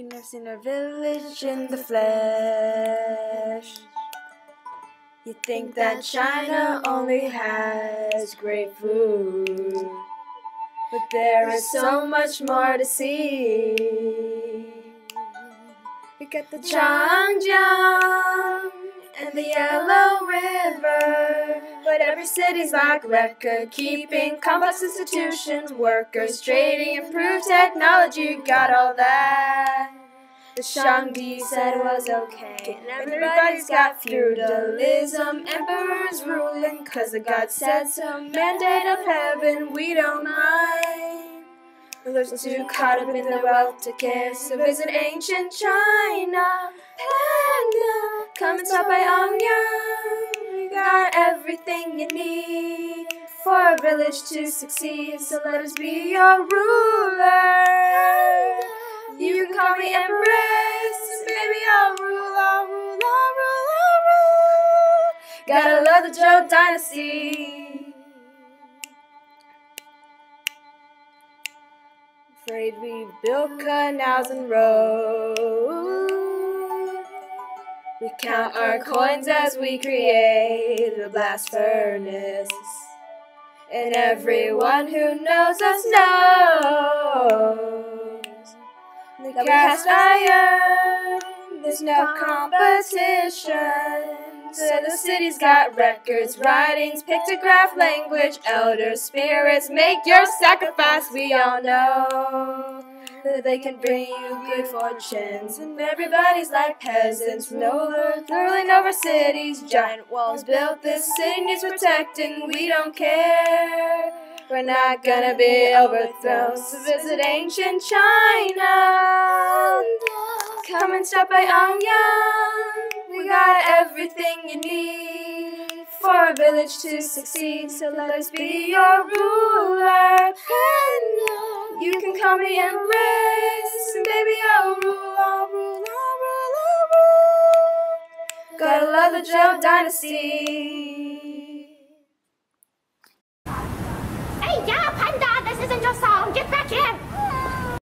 Never seen our village in the flesh. You think that China only has great food, but there is so much more to see. We got the Changjiang and the Yellow River, but every city's like record keeping, complex institutions, workers, trading, improved technology, got all that. The Shangdi said was okay. And everybody's got feudalism, emperors ruling, cause the God said so. Mandate of heaven, we don't mind. Rulers too caught up in the wealth to care. So visit ancient China, Panda, come and stop by Anyang. We got everything you need for a village to succeed. So let us be your ruler. Gotta love the Zhou dynasty. Afraid we built canals and roads. We count our coins as we create the blast furnace. And everyone who knows us knows the cast iron. There's no competition. So the city's got records, writings, pictograph language, elder spirits. Make your sacrifice, we all know that they can bring you good fortunes. And everybody's like peasants, no ruling over cities. Giant walls built, this city needs protecting. We don't care. We're not gonna be overthrown. So visit ancient China. Come and stop by Anyang. We got everything you need for a village to succeed. So let us be your ruler. And uh, you can call me Empress. And Baby, I'll rule, I'll rule, I'll rule, I'll rule. Gotta love the Zhou dynasty.